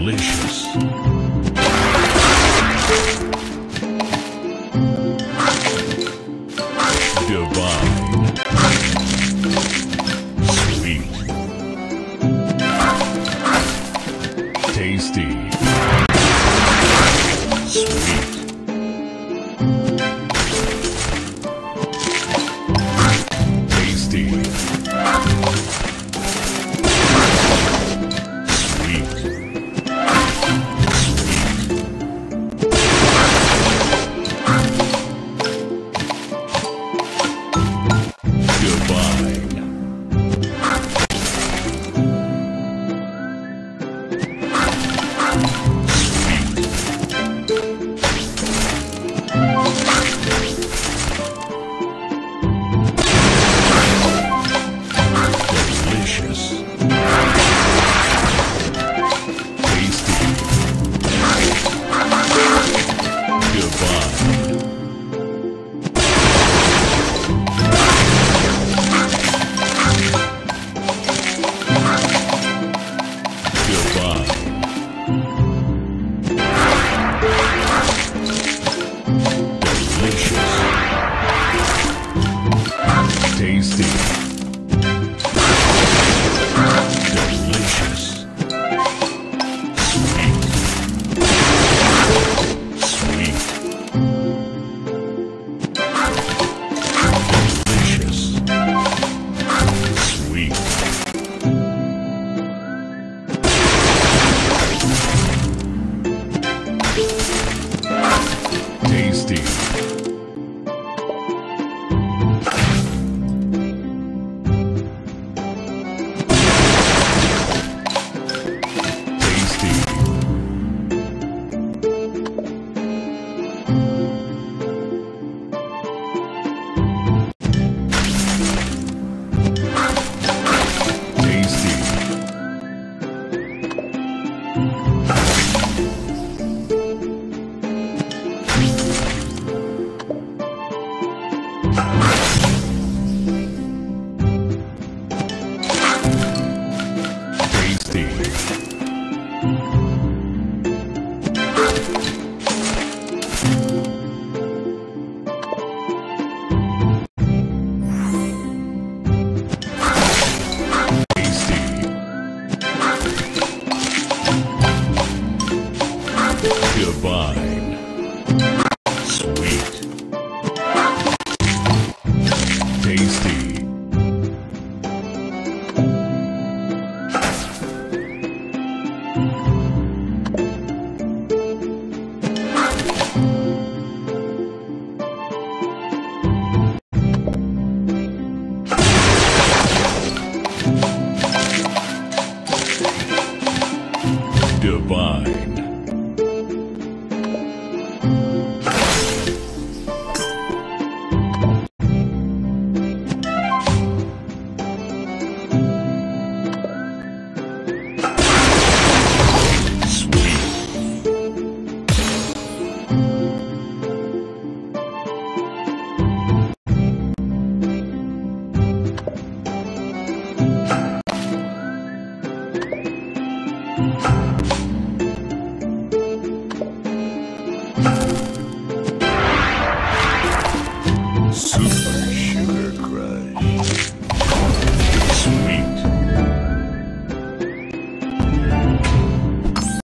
delicious. Delicious. Tasty. Goodbye.